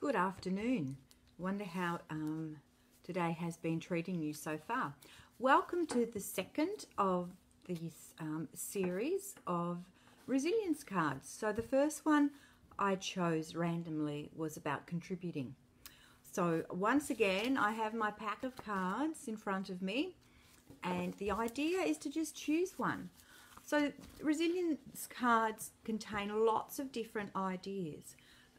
Good afternoon. Wonder how um, today has been treating you so far. Welcome to the second of this um, series of resilience cards. So the first one I chose randomly was about contributing. So once again, I have my pack of cards in front of me and the idea is to just choose one. So resilience cards contain lots of different ideas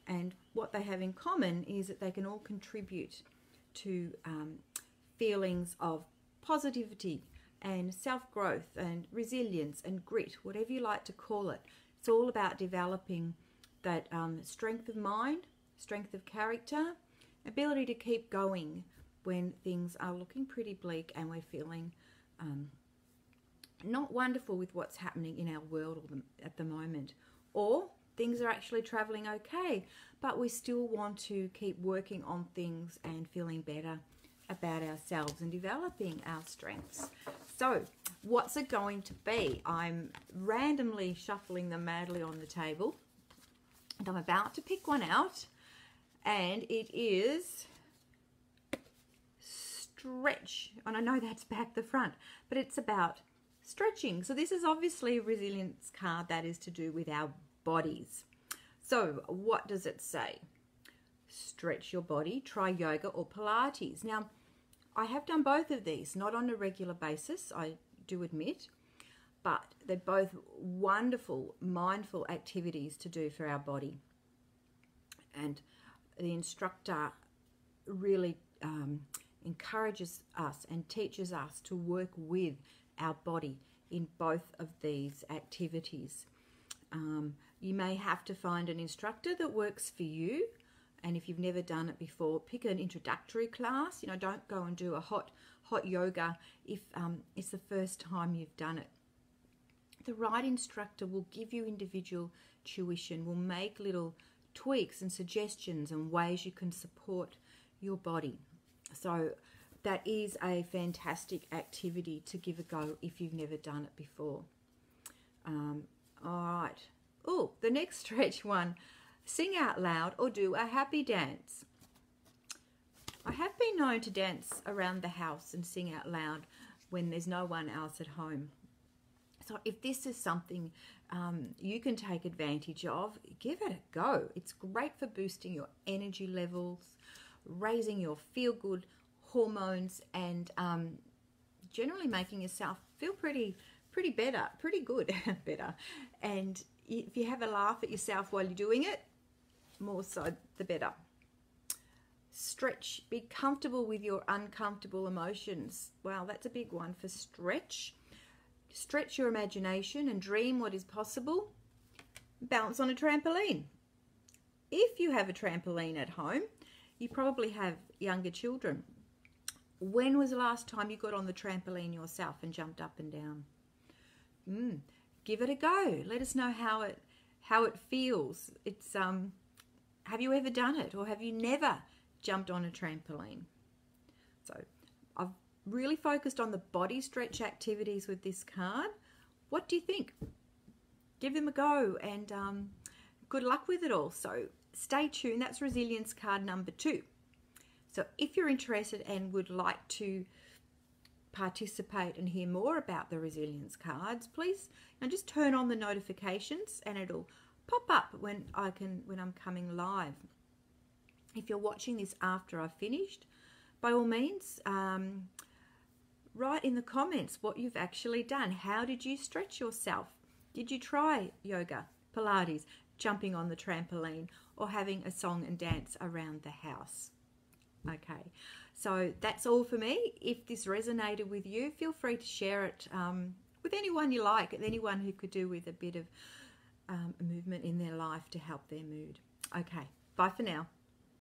and what they have in common is that they can all contribute to um, feelings of positivity and self-growth and resilience and grit, whatever you like to call it. It's all about developing that um, strength of mind, strength of character, ability to keep going when things are looking pretty bleak and we're feeling um, not wonderful with what's happening in our world at the moment. Or things are actually traveling okay, but we still want to keep working on things and feeling better about ourselves and developing our strengths. So, what's it going to be? I'm randomly shuffling them madly on the table, and I'm about to pick one out, and it is stretch. And I know that's back the front, but it's about stretching. So this is obviously a resilience card that is to do with our bodies. So what does it say? Stretch your body, try yoga or Pilates. Now, I have done both of these, not on a regular basis, I do admit, but they're both wonderful, mindful activities to do for our body. And the instructor really um, encourages us and teaches us to work with our body in both of these activities. Um, you may have to find an instructor that works for you. And if you've never done it before, pick an introductory class. You know, don't go and do a hot hot yoga if um, it's the first time you've done it. The right instructor will give you individual tuition, will make little tweaks and suggestions and ways you can support your body. So that is a fantastic activity to give a go if you've never done it before. Um, all right. Oh, the next stretch one. Sing out loud or do a happy dance. I have been known to dance around the house and sing out loud when there's no one else at home. So if this is something um, you can take advantage of, give it a go. It's great for boosting your energy levels, raising your feel-good hormones, and um, generally making yourself feel pretty pretty better, pretty good, better. And if you have a laugh at yourself while you're doing it, more so the better. Stretch. Be comfortable with your uncomfortable emotions. Wow, that's a big one for stretch. Stretch your imagination and dream what is possible. Bounce on a trampoline. If you have a trampoline at home, you probably have younger children. When was the last time you got on the trampoline yourself and jumped up and down? Mm, give it a go. Let us know how it how it feels. It's um have you ever done it or have you never jumped on a trampoline? So I've really focused on the body stretch activities with this card. What do you think? Give them a go and um, good luck with it all. So stay tuned. That's resilience card number two. So if you're interested and would like to participate and hear more about the resilience cards, please now just turn on the notifications and it'll pop up when I can when I'm coming live. If you're watching this after I've finished, by all means, um, write in the comments what you've actually done. How did you stretch yourself? Did you try yoga, Pilates, jumping on the trampoline, or having a song and dance around the house? Okay, so that's all for me. If this resonated with you, feel free to share it um, with anyone you like, anyone who could do with a bit of um, movement in their life to help their mood. Okay, bye for now.